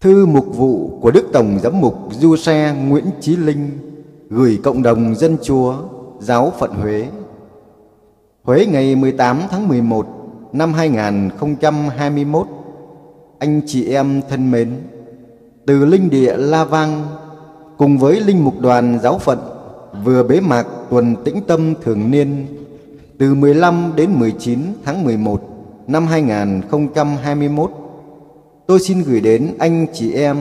Thư mục vụ của Đức Tổng Giám mục Du Xe Nguyễn Chí Linh gửi cộng đồng dân chúa giáo phận Huế. Huế ngày 18 tháng 11 năm 2021. Anh chị em thân mến, từ linh địa La Vang cùng với linh mục đoàn giáo phận vừa bế mạc tuần tĩnh tâm thường niên từ 15 đến 19 tháng 11 năm 2021 tôi xin gửi đến anh chị em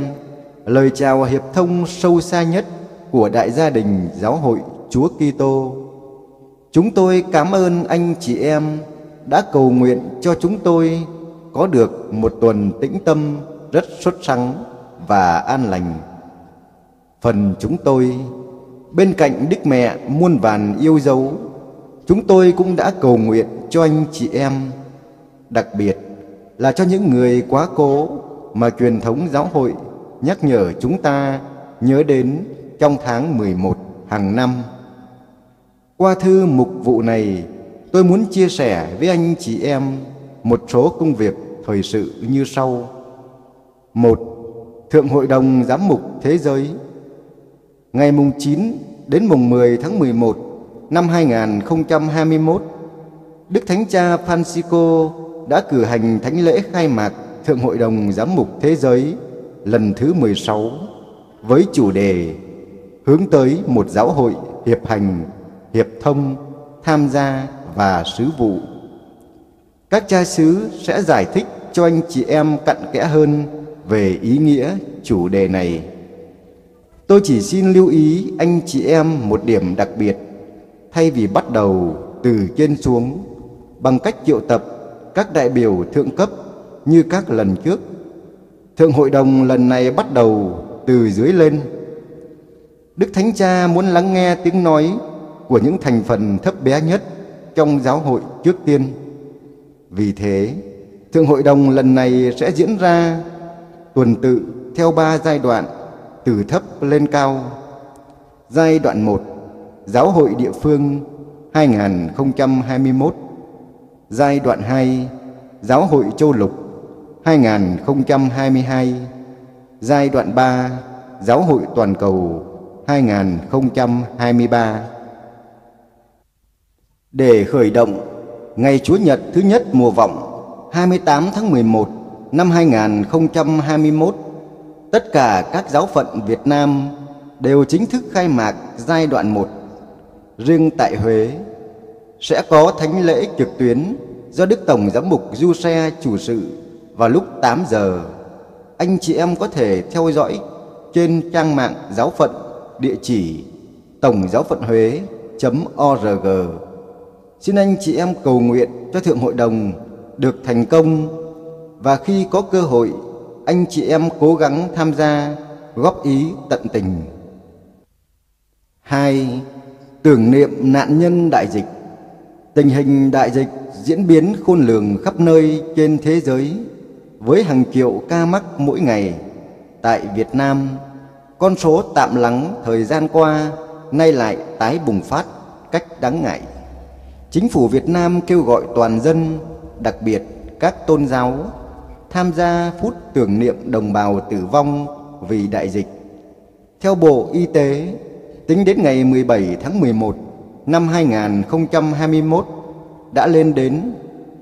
lời chào hiệp thông sâu xa nhất của đại gia đình giáo hội Chúa Kitô. Chúng tôi cảm ơn anh chị em đã cầu nguyện cho chúng tôi có được một tuần tĩnh tâm rất xuất sắc và an lành. Phần chúng tôi bên cạnh Đức Mẹ muôn vàn yêu dấu, chúng tôi cũng đã cầu nguyện cho anh chị em, đặc biệt là cho những người quá cố mà truyền thống giáo hội nhắc nhở chúng ta nhớ đến trong tháng 11 hàng năm. Qua thư mục vụ này, tôi muốn chia sẻ với anh chị em một số công việc thời sự như sau. Một, Thượng Hội đồng Giám mục Thế giới Ngày mùng 9 đến mùng 10 tháng 11 năm 2021, Đức Thánh Cha Francisco đã cử hành thánh lễ khai mạc Thượng Hội đồng Giám mục Thế giới lần thứ 16 với chủ đề hướng tới một giáo hội hiệp hành, hiệp thông, tham gia và sứ vụ. Các cha xứ sẽ giải thích cho anh chị em cặn kẽ hơn về ý nghĩa chủ đề này. Tôi chỉ xin lưu ý anh chị em một điểm đặc biệt thay vì bắt đầu từ trên xuống bằng cách triệu tập các đại biểu thượng cấp như các lần trước. Thượng hội đồng lần này bắt đầu từ dưới lên. Đức Thánh Cha muốn lắng nghe tiếng nói của những thành phần thấp bé nhất trong giáo hội trước tiên. Vì thế, Thượng hội đồng lần này sẽ diễn ra tuần tự theo ba giai đoạn từ thấp lên cao. Giai đoạn 1 Giáo hội địa phương 2021 Giai đoạn 2 Giáo hội châu lục 2022 Giai đoạn 3 Giáo hội toàn cầu 2023 Để khởi động, Ngày Chúa Nhật thứ nhất mùa vọng 28 tháng 11 năm 2021 Tất cả các giáo phận Việt Nam đều chính thức khai mạc giai đoạn 1 Riêng tại Huế sẽ có thánh lễ trực tuyến do Đức Tổng Giám mục Du Xe chủ sự vào lúc 8 giờ. Anh chị em có thể theo dõi trên trang mạng giáo phận địa chỉ tổng giáo phận huế.org. Xin anh chị em cầu nguyện cho Thượng Hội đồng được thành công và khi có cơ hội, anh chị em cố gắng tham gia, góp ý tận tình. 2. Tưởng niệm nạn nhân đại dịch Tình hình đại dịch diễn biến khôn lường khắp nơi trên thế giới với hàng triệu ca mắc mỗi ngày. Tại Việt Nam, con số tạm lắng thời gian qua nay lại tái bùng phát cách đáng ngại. Chính phủ Việt Nam kêu gọi toàn dân, đặc biệt các tôn giáo, tham gia phút tưởng niệm đồng bào tử vong vì đại dịch. Theo Bộ Y tế, tính đến ngày 17 tháng 11 năm 2021 đã lên đến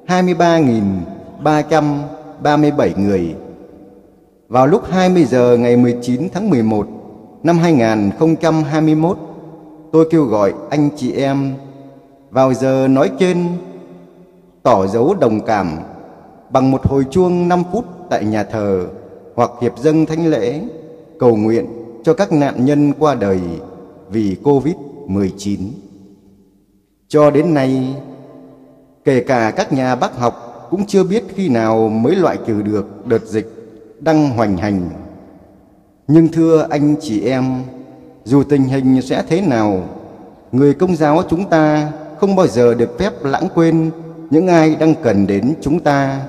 23.337 người. Vào lúc 20 giờ ngày 19 tháng 11 năm 2021, tôi kêu gọi anh chị em vào giờ nói trên tỏ dấu đồng cảm bằng một hồi chuông 5 phút tại nhà thờ hoặc hiệp dâng thánh lễ cầu nguyện cho các nạn nhân qua đời vì Covid-19. Cho đến nay, Kể cả các nhà bác học cũng chưa biết khi nào mới loại trừ được đợt dịch đang hoành hành. Nhưng thưa anh chị em, dù tình hình sẽ thế nào, người công giáo chúng ta không bao giờ được phép lãng quên những ai đang cần đến chúng ta.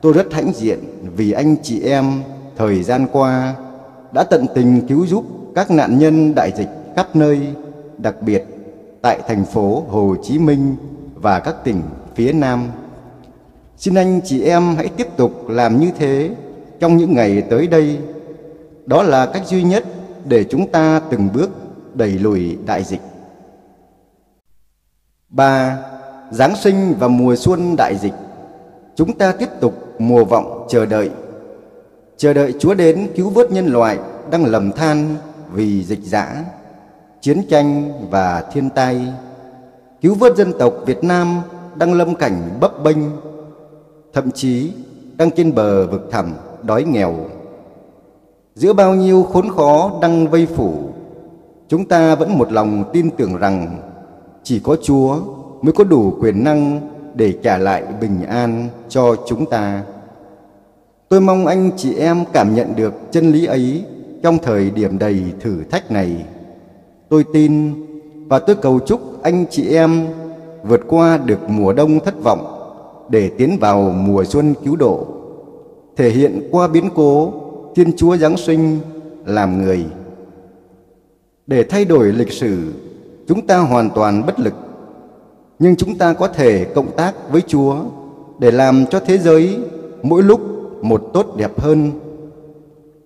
Tôi rất hãnh diện vì anh chị em thời gian qua đã tận tình cứu giúp các nạn nhân đại dịch khắp nơi, đặc biệt tại thành phố Hồ Chí Minh và các tỉnh phía Nam. Xin anh chị em hãy tiếp tục làm như thế trong những ngày tới đây. Đó là cách duy nhất để chúng ta từng bước đẩy lùi đại dịch. 3. Giáng sinh và mùa xuân đại dịch. Chúng ta tiếp tục mùa vọng chờ đợi. Chờ đợi Chúa đến cứu vớt nhân loại đang lầm than vì dịch dã, chiến tranh và thiên tai. Cứu vớt dân tộc Việt Nam đang lâm cảnh bấp bênh, thậm chí đang trên bờ vực thẳm đói nghèo. Giữa bao nhiêu khốn khó đang vây phủ, chúng ta vẫn một lòng tin tưởng rằng chỉ có Chúa mới có đủ quyền năng để trả lại bình an cho chúng ta. Tôi mong anh chị em cảm nhận được chân lý ấy trong thời điểm đầy thử thách này. Tôi tin và tôi cầu chúc anh chị em vượt qua được mùa đông thất vọng để tiến vào mùa xuân cứu độ, thể hiện qua biến cố Thiên Chúa Giáng sinh làm người. Để thay đổi lịch sử, chúng ta hoàn toàn bất lực, nhưng chúng ta có thể cộng tác với Chúa để làm cho thế giới mỗi lúc một tốt đẹp hơn.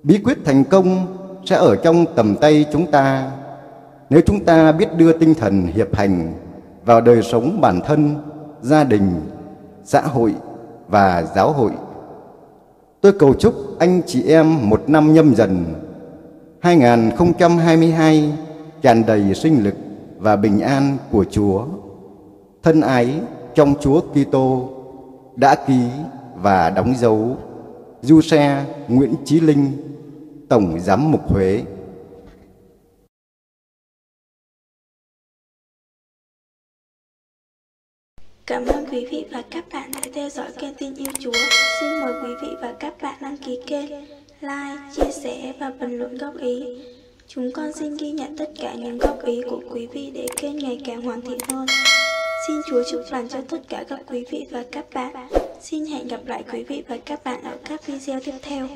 Bí quyết thành công sẽ ở trong tầm tay chúng ta nếu chúng ta biết đưa tinh thần hiệp hành vào đời sống bản thân, gia đình, xã hội và giáo hội. Tôi cầu chúc anh chị em một năm nhâm dần 2022 tràn đầy sinh lực và bình an của Chúa. Thân ái trong Chúa Kitô đã ký và đóng dấu Du Xe Nguyễn Chí Linh, Tổng Giám mục Huế. Cảm ơn quý vị và các bạn đã theo dõi kênh tin yêu Chúa. Xin mời quý vị và các bạn đăng ký kênh, like, chia sẻ và bình luận góp ý. Chúng con xin ghi nhận tất cả những góp ý của quý vị để kênh ngày càng hoàn thiện hơn. Xin Chúa chúc lành cho tất cả các quý vị và các bạn. Xin hẹn gặp lại quý vị và các bạn ở các video tiếp theo.